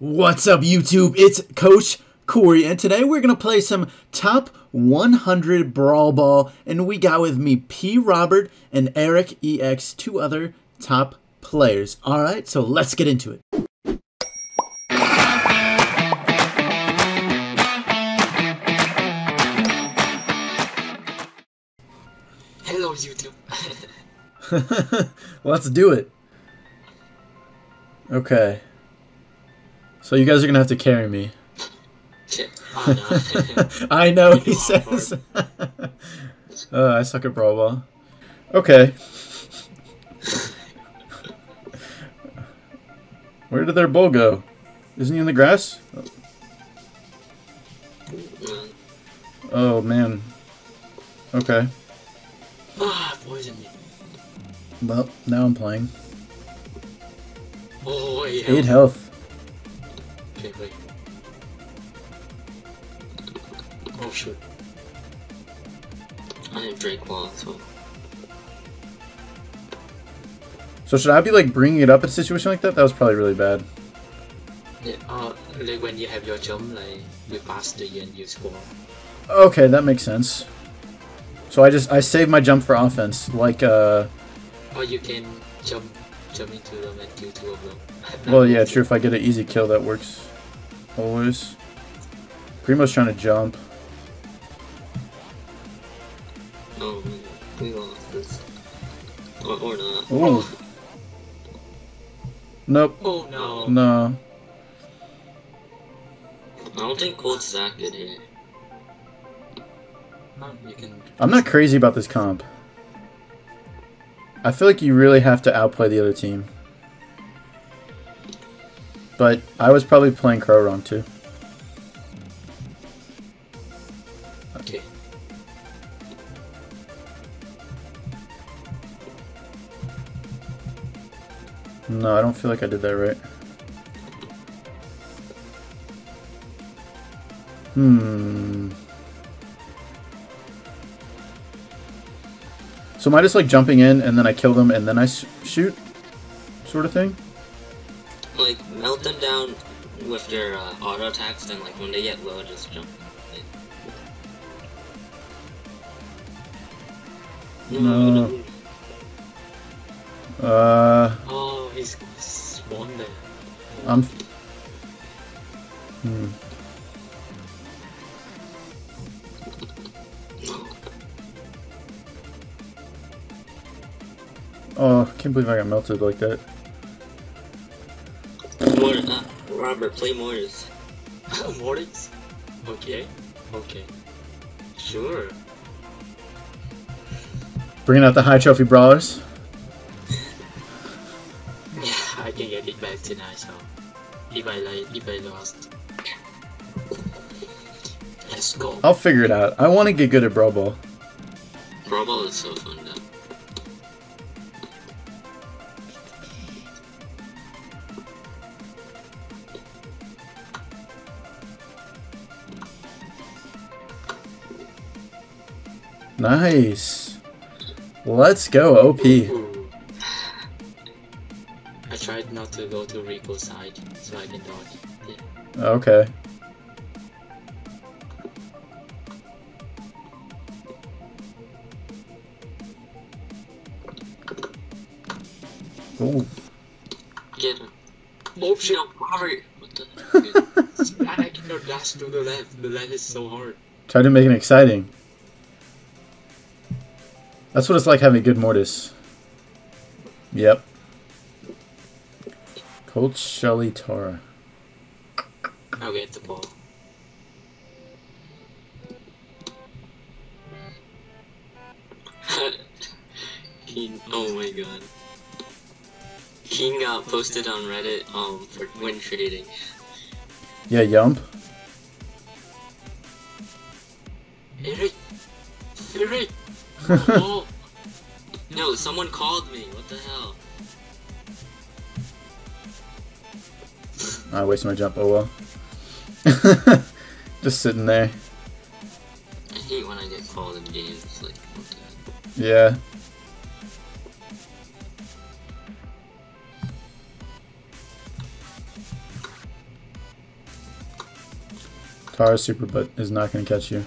What's up, YouTube? It's Coach Corey, and today we're going to play some top 100 Brawl Ball, and we got with me P. Robert and Eric EX, two other top players. Alright, so let's get into it. Hello, YouTube. let's do it. Okay. So you guys are going to have to carry me. I know, he says. uh, I suck at Brawl Ball. Okay. Where did their bull go? Isn't he in the grass? Oh, man. Okay. ah, poison me. Well, now I'm playing. Oh, wait. 8 health. Okay, wait. Oh, shoot. I need Drake Wall, so. So should I be, like, bringing it up in a situation like that? That was probably really bad. Yeah, uh, like when you have your jump, like, you pass the and you score. Okay, that makes sense. So I just, I save my jump for offense. Like, uh... Or you can jump jump into them and kill two of them. Well, yeah, true. If I get an easy kill, that works always. Primo's trying to jump. Oh, we lost this. Or, or not. Ooh. Nope. Oh, no. No. I don't think Colt's is that good here. No, can. I'm not crazy about this comp. I feel like you really have to outplay the other team. But I was probably playing Crow wrong too. Okay. No, I don't feel like I did that right. Hmm. So am I just like jumping in and then I kill them and then I shoot? Sort of thing? Like, melt them down with your uh, auto attacks, then, like, when they get low, just jump. No. Uh, Oh, he's spawned there. I'm. Hmm. Oh, I can't believe I got melted like that. Robert, play Mortis. Mortis? Okay. Okay. Sure. Bringing out the high trophy brawlers. Yeah, I can get it back tonight, so. If I like, if I lost. Let's go. I'll figure it out. I want to get good at Brawl Ball. Brawl Ball is so fun Nice. Let's go, OP. Ooh. I tried not to go to Rico's side so I can dodge. Yeah. Okay. Ooh. Get him. Oh shit, Robert! What the? Man, I cannot dash to the left. The left is so hard. Try to make it exciting. That's what it's like having a good Mortis. Yep. Colt Shelly Tara. I'll get the ball. King, oh my god. King got posted on Reddit um for win trading. Yeah, Yump. Eric! Eric! Oh! No, someone called me. What the hell? I wasted my jump. Oh well. Just sitting there. I hate when I get called in games. Like, what the heck? Yeah. Power super, but is not going to catch you.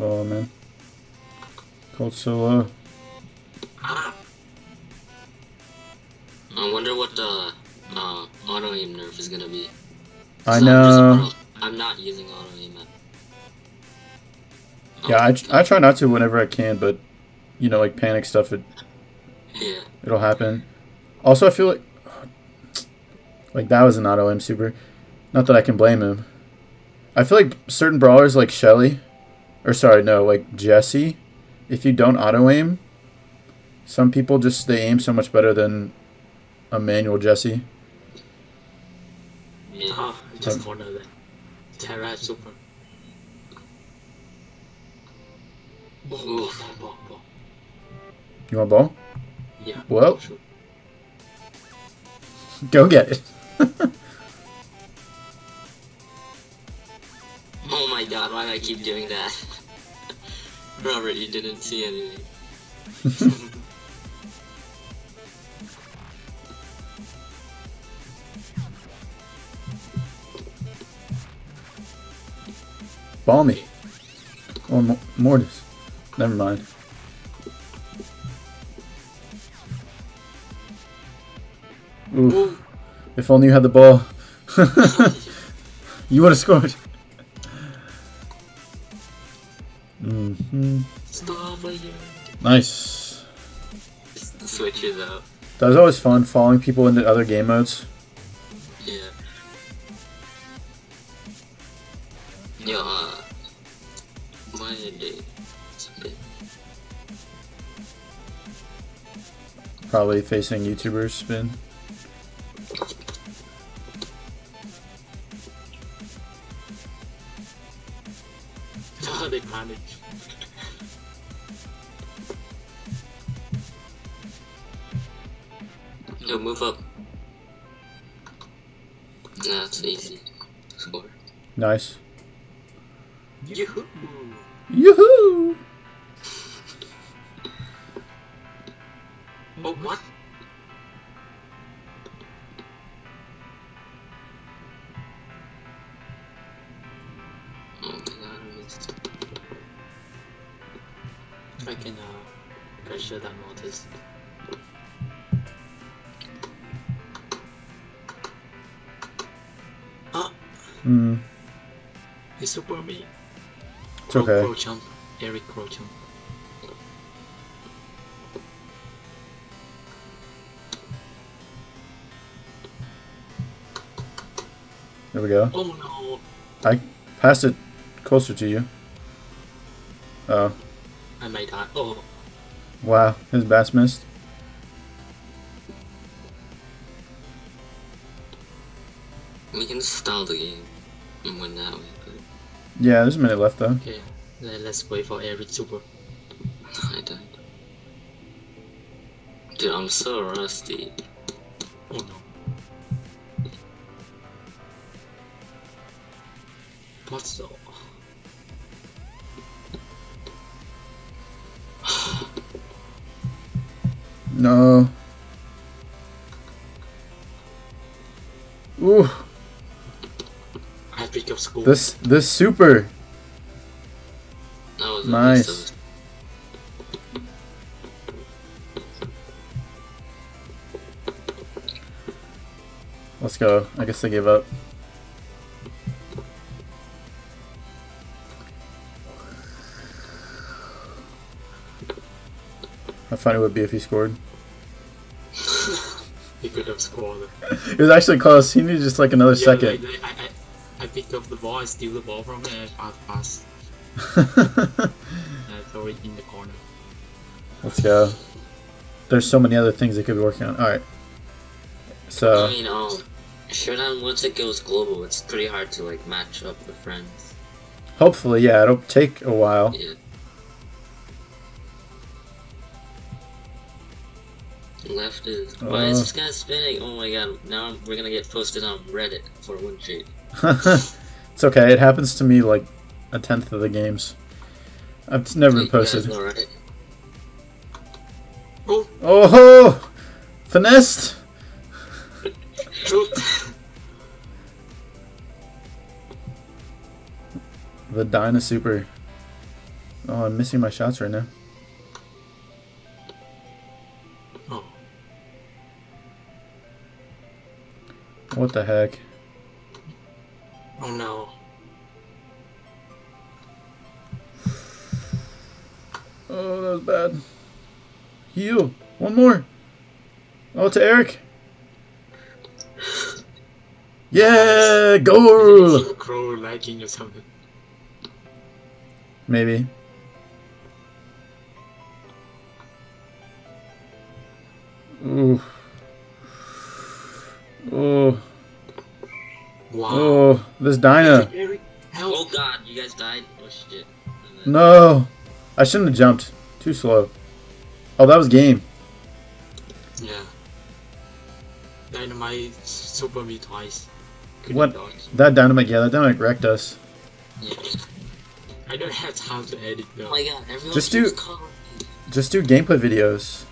Oh man. Colt so low. Ah! I wonder what the uh, auto aim nerf is gonna be. I I'm know. I'm not using auto aim. Yeah, I, I try not to whenever I can, but you know, like panic stuff, it yeah. it'll happen. Also, I feel like like that was an auto aim super. Not that I can blame him. I feel like certain brawlers like Shelly, or sorry, no, like Jesse. If you don't auto aim, some people just they aim so much better than a manual Jesse. Yeah. Ah, I just wanted that. Tara Super. Ball, ball, ball, ball, ball. You want ball? Yeah. Well. Sure. Go get it. Oh my god, why do I keep doing that? Robert, you didn't see anything. Balmy. Or Mo- Mortis. Never mind. Ooh. If only you had the ball. you would have scored. Nice. Switches out. That was always fun, following people into other game modes. Yeah. Yo. Why did they. split? Probably facing YouTubers spin. How they manage. Yo, move up. Nah, it's easy. Score. Nice. Yoo-hoo. Yoo-hoo! Oh, what? Oh my god, I. I can uh, pressure that notice. Mm, it's super me. it's okay. Crow jump. Eric Crow. There we go. Oh no! I pass it closer to you. Oh, I might die. Oh, wow. His bass missed. We can start the game and win that way, but Yeah, there's a minute left though. okay. Let, let's wait for Eric Super. I died. Dude, I'm so rusty. Oh no. What so? No. Ooh, I pick up school. this this super. That was Nice. Let's go. I guess they gave up. How funny it would be if he scored? He could have scored. It was actually close. He needed just like another Yeah, second. like, like, I, I, I pick up the ball, I steal the ball from him, and I pass, pass, and I throw it in the corner. Let's go. There's so many other things they could be working on. All right. So. I So mean, um, Showdown, once it goes global, it's pretty hard to, like, match up with friends. hopefully, yeah, it'll take a while. Yeah. Left is. Why is Uh. this guy spinning? Oh my god! Now we're gonna get posted on Reddit for one sheet. it's okay. It happens to me like a tenth of the games. I've never been posted. know, right? Oh, Oh, finessed. shoot! The Dyna Super. Oh, I'm missing my shots right now. Oh, What the heck? Oh no. Oh, that was bad. Heal. One more. Oh, to Eric. Yeah, goal. Crow lagging or something. Maybe. Ooh. Oh, Wow. oh, this Dyna. Help! Oh god! You guys died. Oh shit! No. I shouldn't have jumped. Too slow. Oh, that was game. Yeah. Dynamike super me twice. Couldn't What? dodge. That Dynamike, yeah, that Dynamike wrecked us. Yeah. I don't have time to edit Oh my god! Everyone Just keeps do- Just do gameplay videos.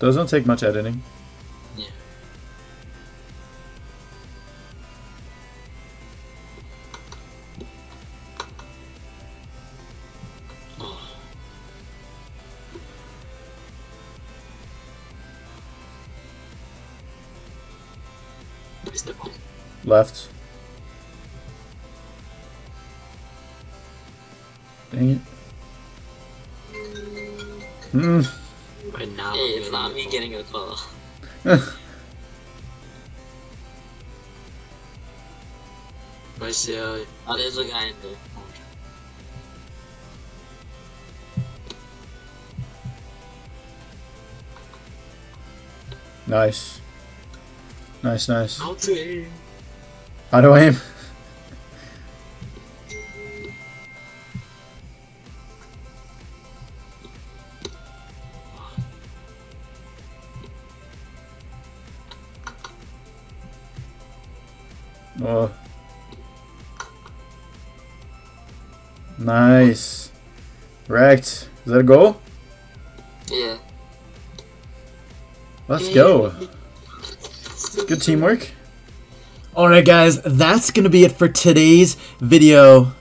Those don't take much editing. Left. Dang it. Hmm. Right now. Hey, I'm it's not me getting a call. But uh, Oh, there's a guy in there. Nice. Nice, nice. How to aim? How do I aim? Oh. Nice. Wrecked. Is that a goal? Yeah. Let's go. Good teamwork. Alright guys, that's going to be it for today's video.